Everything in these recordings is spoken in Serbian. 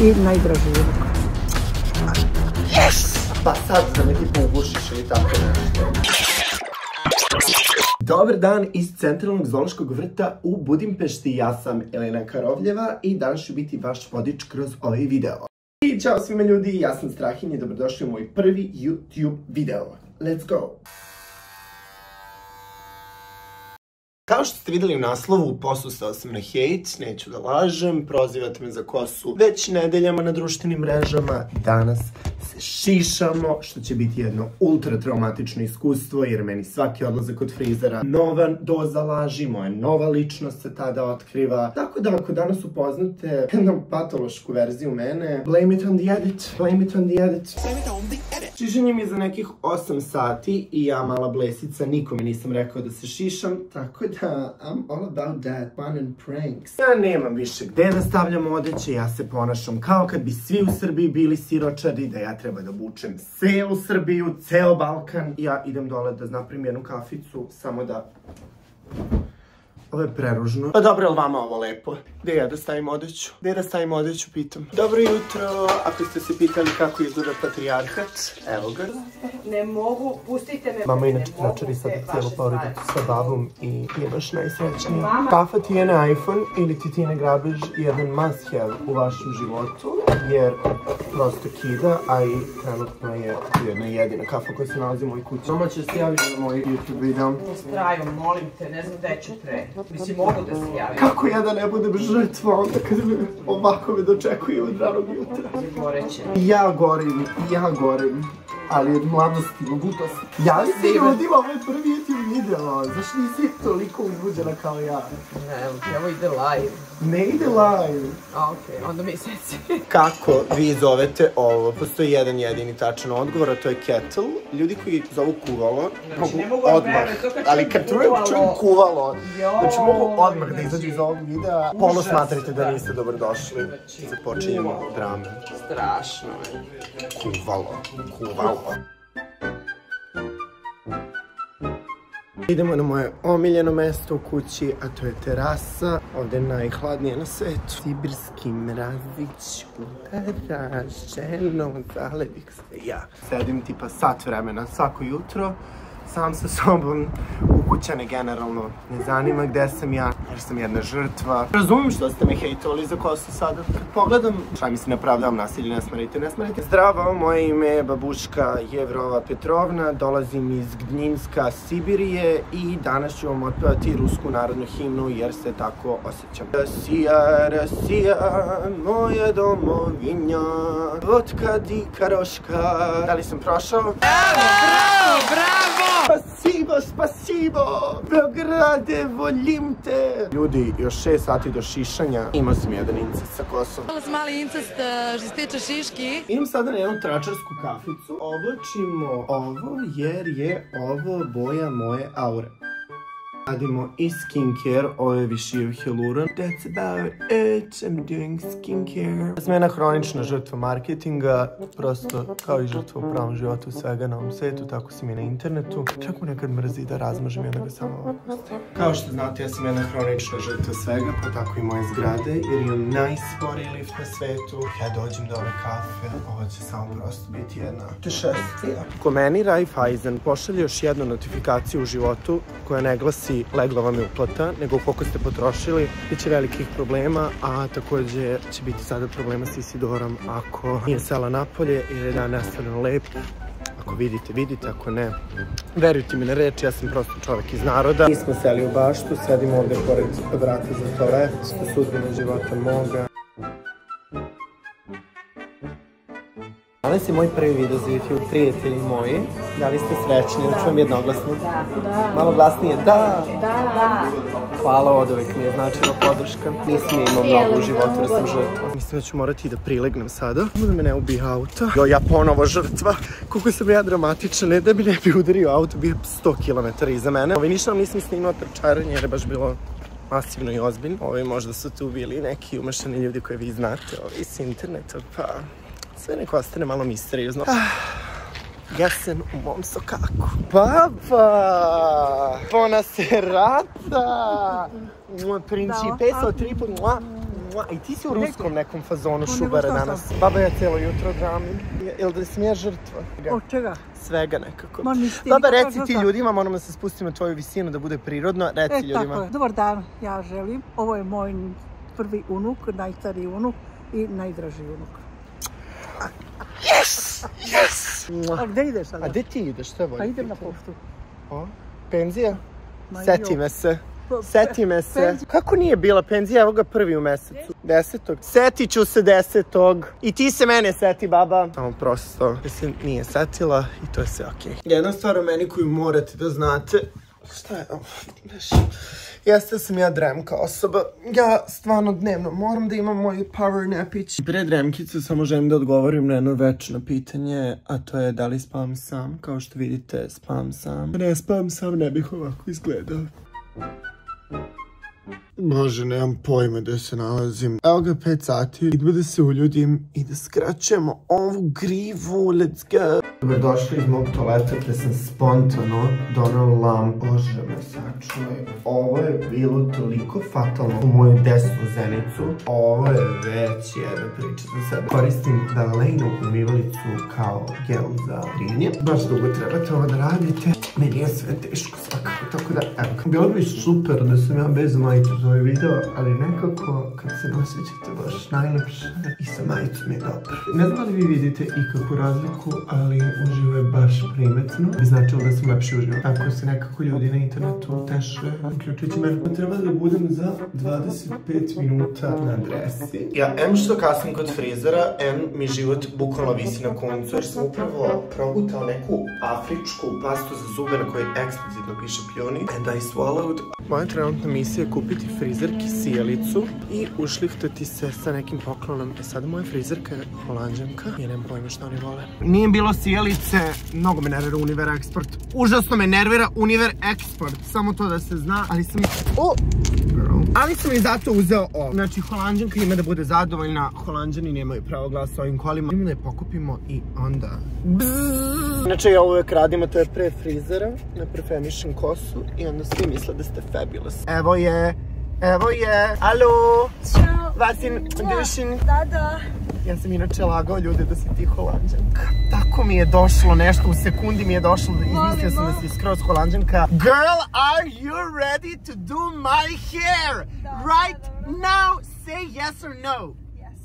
i najdraži uvek. Yes! Pa sad da me ti pogušiš ili tako nešto. Dobar dan iz centralnog zoološkog vrta u Budimpešti. Ja sam Elena Karovljeva i danas ću biti vaš vodič kroz ovaj video. I čao svima ljudi, ja sam Strahinje dobrodošli u moj prvi YouTube video. Let's go! Kao što ste videli u naslovu, posustao sam na hejt, neću da lažem, prozivate me za kosu već nedeljama na društvenim mrežama. Danas se šišamo, što će biti jedno ultra traumatično iskustvo, jer meni svaki odlazak kod frizera nova doza laži, moja nova ličnost se tada otkriva. Tako da ako danas upoznate jednu patološku verziju mene, blame it on the edit, blame it on the edit. Blame it on the edit. Šišanje mi je za nekih 8 sati i ja mala blesica, nikome nisam rekao da se šišam, tako da I'm all about that fun and pranks. Ja nemam više gde da stavljam odeće, ja se ponašam kao kad bi svi u Srbiji bili siročari, da ja treba da bučem celu Srbiju, ceo Balkan. Ja idem dole da napravim jednu kaficu, samo da Ovo je preružno. Pa dobro, je li vama ovo lepo? Gde ja da stavim odeću? Gde da stavim odeću, pitam. Dobro jutro, ako ste se pitali kako izgleda patrijarhat, evo ga. Ne mogu, pustite me. Mama inače tračari sad cijelu porodicu sa babom i je baš najsrećnija. Kafa ti je na iPhone ili ti ti ne grabiš jedan must have u vašem životu, jer prosto kida, a i trenutno je jedna jedina kafa koja se nalazi u mojoj kući. Mama će se javiti na moj YouTube video. Straju, molim te, ne znam gde ću pre. Mislim, mogu da se javim. Kako ja da ne budem žrtva onda kad me ovako me dočekuju od ranog jutra? Goreće. Ja gorim, ja gorim ali od mladosti, od gutosti. Ja li se ljudima, ovo je prvi YouTube video, zašto nisi toliko uzbuđena kao ja? Ne, evo ide live. Ne ide live. A, okej, okay, onda meseci. Kako vi zovete ovo? Postoji jedan jedini tačan odgovor, a to je kettle. Ljudi koji zovu kuvalo, znači, mogu, mogu odmah. Ali kad čujem, čujem kuvalo, znači mogu odmah da izađu iz ovog videa. Polo smatrate da niste dobrodošli. Započinjemo drame. Strašno je. Kuvalo, kuvalo. Idemo na moje omiljeno mesto u kući, a to je terasa. Ovde je najhladnije na svetu. Sibirski mrazić udara ženo, zalevik se ja. Sedim tipa sat vremena svako jutro sam sa sobom, ukućane generalno ne zanima gde sam ja, jer sam jedna žrtva. Razumem što ste me hejtovali za kosu sada. Kad pogledam, šta mi se napravdavam nasilje, ne smarite, ne smarite. Zdravo, moje ime je babuška Jevrova Petrovna, dolazim iz Gnjinska, Sibirije i danas ću vam otpevati rusku narodnu himnu jer se tako osjećam. Rasija, Rasija, moja domovinja, vodka di karoška. Da li sam prošao? Bravo, bravo, bravo! Spasibo, spasibo! Beograde, volim te! Ljudi, još 6 sati do šišanja. Imao sam jedan incest sa kosom. Malo sam mali incest uh, što se tiče šiški. Idem sada na jednu tračarsku kaficu. Oblačimo ovo jer je ovo boja moje aure. Radimo i skincare, ovo je Višijev Hiluran. That's about it, I'm doing skincare. Sam jedna hronična žrtva marketinga, prosto kao i žrtva u pravom životu svega na ovom svetu, tako sam i na internetu. Čak mu nekad mrzi da razmažem onda ga samo opustim. Kao što znate, ja sam jedna hronična žrtva svega, pa tako i moje zgrade, jer imam najsporiji lift na svetu. Ja dođem do ove kafe, ovo će samo prosto biti jedna tešestija. Ko meni Raiffeisen pošalje još jednu notifikaciju u životu koja ne glasi legla vam je uplata, nego koliko ste potrošili, bit će velikih problema, a takođe će biti sada problema s Isidorom ako nije sela napolje jer je dan nastavljeno lep. Ako vidite, vidite, ako ne, verujte mi na reč, ja sam prosto čovek iz naroda. Mi smo seli u baštu, sedimo ovde pored kvadrata za toalet, sudbina života moga. Je moj prvi video za YouTube, prijatelji moji. Da li ste srećni? Da čujem jednoglasno. Da, da. Malo glasnije, da. Da, da. Hvala, od uvek mi je značila podrška. Nisam je imao mnogo u životu, jer sam žrtva. Mislim da ću morati da prilegnem sada. Da me ne ubije auto. Jo, ja ponovo žrtva. Koliko sam ja dramatična, ne da bi ne bi udario auto, bio 100 km iza mene. Ovi ništa vam nisam snimao trčaranje, jer je baš bilo masivno i ozbiljno. Ovi možda su tu bili neki umešani ljudi koje vi znate, ovi s interneta, pa sve neko ostane malo misteriozno. Ah, jesen u mom sokaku. Papa! Buona serata! Mua principessa, da, tripo, mua. I ti si u ruskom nekom fazonu šubara danas. Baba ja cijelo jutro dramim. Jel da sam ja žrtva? Od čega? Svega nekako. Baba, reci ti ljudima, moramo da se spustimo na tvoju visinu da bude prirodno. Reci E, ljudima. tako je. Dobar dan, ja želim. Ovo je moj prvi unuk, najstariji unuk i najdraži unuk. Mua. A gde ideš sada? A gde ti ideš? Što je bolje? Pa idem na poštu. O, penzija? Ma Seti me se. Pa, Seti me se. Kako nije bila penzija? Evo ga prvi u mesecu. Desetog. Setit ću se desetog. I ti se mene seti, baba. Samo prosto. Da se nije setila i to je sve okej. Jedna stvar o meni koju morate da znate. Šta je ovo? Znaš, Jeste da sam ja dremka osoba. Ja stvarno dnevno moram da imam moj power napić. Pre dremkice samo želim da odgovorim na jedno večno pitanje, a to je da li spavam sam. Kao što vidite, spavam sam. Ne spavam sam, ne bih ovako izgledao. Može, nemam pojma gde se nalazim. Evo ga 5 sati. Idemo da se uljudim i da skraćemo ovu grivu. Let's go. Dobrodošli iz mog toaleta gde sam spontano donao lam. Bože me sačuvaj. Ovo je bilo toliko fatalno u moju desnu zenicu. Ovo je već jedna priča za sebe. Koristim Dalejnu umivalicu kao gel za brinje. Baš dugo trebate ovo da radite. Meni je sve teško svakako, tako da, evo. Bilo bi super da sam ja bez majice za ovaj video, ali nekako kad se osjećate baš najlepše i sa majicom je dobro. Ne znam da li vi vidite ikakvu razliku, ali uživo je baš primetno. Bi značilo da sam lepši uživo. Ako se nekako ljudi na internetu teše, uključujući mene, treba da budem za 25 minuta na adresi. Ja, em što kasnim kod frizera, em mi život bukvalno visi na koncu, jer sam upravo progutao neku afričku pastu za zube na kojoj eksplicitno piše pljuni. And I swallowed. Moja trenutna misija je kupiti frizerki sijalicu i ušliftati se sa nekim poklonom. E sada moja frizerka je holanđanka. Ja nemam pojma šta oni vole. Nije bilo sijalice, mnogo me nervira Univer Export. Užasno me nervira Univer Export. Samo to da se zna, ali sam... O! Ali sam i zato uzeo ovo. Znači, holanđanka ima da bude zadovoljna, holanđani nemaju pravo glasa ovim kolima. Idemo da je pokupimo i onda... Bzzz. Inače, ja uvek radim, a to je pre frizera, na prefemišem kosu i onda svi misle da ste fabulous. Evo je, evo je, alo, Ćao. Vasin Dušin. Da, da. Ja sam inače lagao ljude da si ti holanđanka. Tako mi je došlo nešto, u sekundi mi je došlo, da izmislio sam da si skroz holanđanka. Girl, are you ready to do my hair? right now, say yes or no. Yes.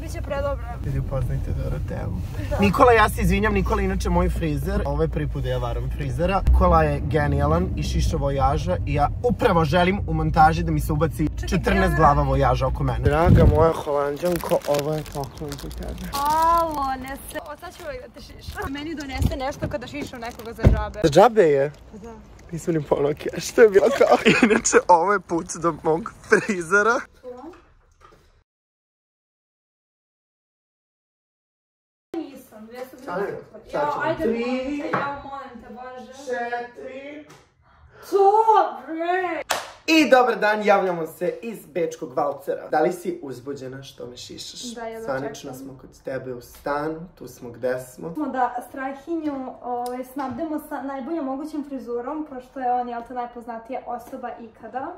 Biće predobro. Ljudi upoznajte Dorotevu. Nikola, ja se izvinjam, Nikola je inače moj frizer. Ovo je prvi put da ja varam frizera. Nikola je genijalan i šiša vojaža i ja upravo želim u montaži da mi se ubaci 14 glava vojaža oko mene. Draga moja holandjanko, ovo je poklon za tebe. Alo, ne se... O, sad ću uvijek da te šiša. Meni donese nešto kada šišu nekoga za džabe. Za džabe je? Da. Nisam ni ponao keš, to je bilo kao... Inače, ovo je put do mog frizera. Nisam, 200 Ajde, sad ćemo. ajde, Tri. molim te, ja molim te, Bože. Četiri. Dobre! I dobar dan, javljamo se iz Bečkog valcera. Da li si uzbuđena što me šišaš? Da, jedva Zvanično čekam. smo kod tebe u stanu, tu smo gde smo. Smo da Strahinju ovaj, snabdemo sa najboljom mogućim frizurom, pošto je on, jel te, najpoznatija osoba ikada.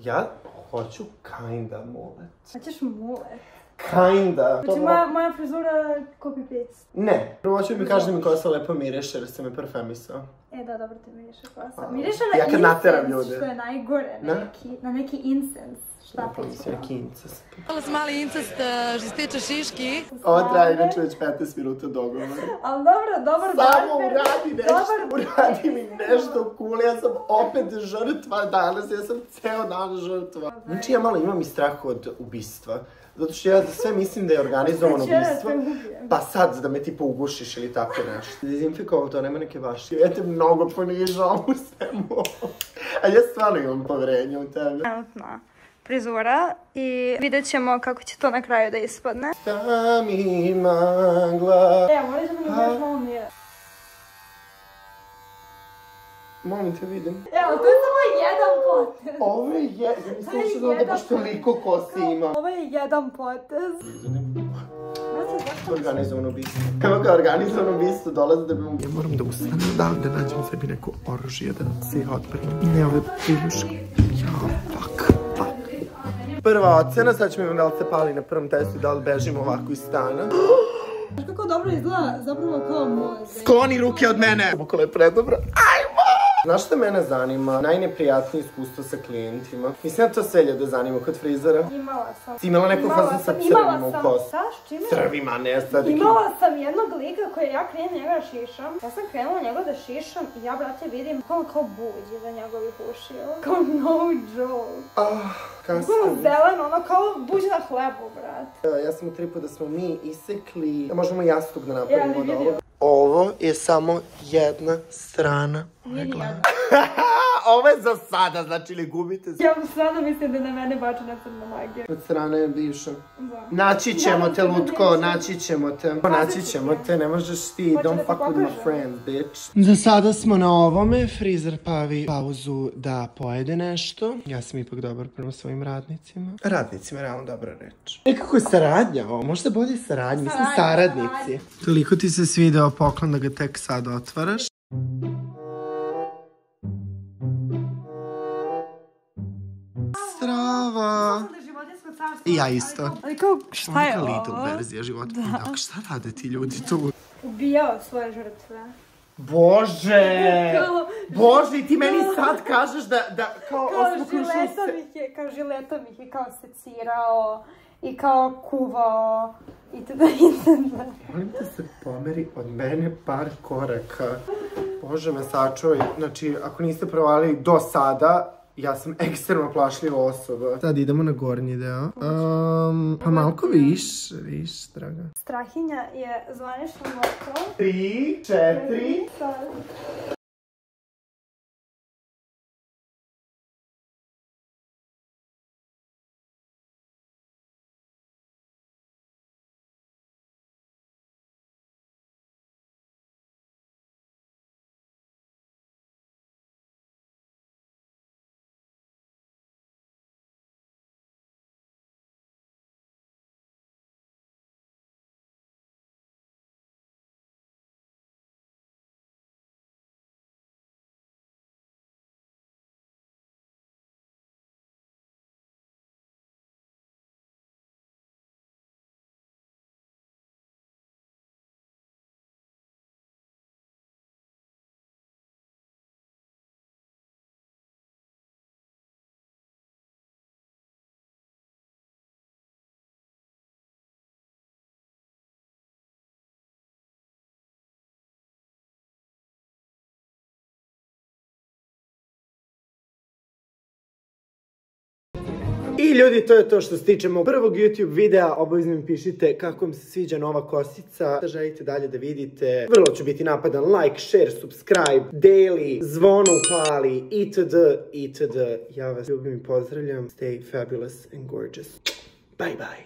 Ja hoću kinda mulet. Hoćeš mulet? Kinda. Znači, moja, moja frizura copy-paste. Ne. Prvo ću mi kaži da mi kosa lepo miriše jer se me parfemisao. E, da, dobro te miriše kosa. Miriše na Ja kad incense, nateram ljude. što je najgore, Na? neki, na neki incense. Šta mi se neki incest. Hvala sam mali incest eh, što se tiče šiški. Ovo traje inače već 15 minuta dogovor. Ali dobro, dobar Samo barber, uradi nešto, dobar uradi mi nešto cool, ja sam opet žrtva danas, ja sam ceo dan žrtva. Znači ja malo imam i strah od ubistva. Zato što ja za sve mislim da je organizovano ubistvo. ubijem. Pa sad da me tipa ugušiš ili tako nešto. Dezinfikovao to, nema neke vaše. Ja te mnogo ponižavam u svemu. A ja stvarno imam poverenje u tebe. Trenutna frizura i vidjet ćemo kako će to na kraju da ispadne. Da mi magla. Evo, morat ćemo da još malo mire. Molim te vidim. Evo, to je samo jedan potez. Ovo je je... Ja nisam da baš toliko kose ima. Ovo je jedan potez. Organizovano ubistvo. Evo ga organizovano ubistvo dolaze da bi mu... Ja moram da ustanem da, da nađem sebi neko oružje da se odbrinem. Ne ove piljuške. Ja, fuck, fuck. Prva ocena, sad ćemo da li se pali na prvom testu i da li bežimo ovako iz stana. Znaš kako dobro izgleda zapravo kao mozak. Skloni ruke od mene! Bukalo je predobro. Ajmo! Znaš šta mene zanima? Najneprijatnije iskustvo sa klijentima. Mislim da to sve ljude zanima kod frizera. Imala sam. Si imala neku fazu sa sam, crvima u sam. kosu? Znaš, čime? Crvima, ne sad. Imala sam jednog lika koji ja krenem njega da šišam. Ja sam krenula njega da šišam i ja, brate, vidim kao kao buđi za njegovih ušiju. Kao no joke. Ah, Kao kasno. zeleno, ono kao buđi na hlebu, brate. Ja sam u tripu da smo mi isekli, da možemo jastuk da napravimo od vidim. Ovo je samo jedna strana. Nije ni jedna. Ovo je za sada, znači li gubite se. Ja sada mislim da na mene bačena crna magija. Od strane je bivša. Da. Naći ćemo te, da Lutko, naći ćemo te. Naći ćemo te, ne možeš ti, don't da fuck with my friend, bitch. Za sada smo na ovome, frizer pavi pauzu da pojede nešto. Ja sam ipak dobar prema svojim radnicima. Radnicima je realno dobra reč. Nekako je saradnja ovo, možda bolje saradnja, mislim saradnici. Toliko ti se svideo poklon da ga tek sad otvaraš. Strava! Da carstvo. I ja isto. Ali kao, šta je ovo? verzija života. Da. šta rade ti ljudi tu? Ubijao svoje žrtve. Bože! Bože, i ti meni sad kažeš da, da kao, Kao žiletom se. ih je, kao žiletom ih je kao secirao i kao kuvao itd. itd. Molim te se pomeri od mene par koraka. Bože me sačuvaj. Znači, ako niste provali do sada, ja sam ekstremno plašljiva osoba. Sad idemo na gornji deo. Um, pa malko viš, viš, draga. Strahinja je zvanično moto. Tri, četiri. I ljudi, to je to što se tiče mog prvog YouTube videa. Obavezno mi pišite kako vam se sviđa nova kosica. Da želite dalje da vidite. Vrlo ću biti napadan. Like, share, subscribe, daily, zvono upali, itd. itd. Ja vas ljubim i pozdravljam. Stay fabulous and gorgeous. Bye bye.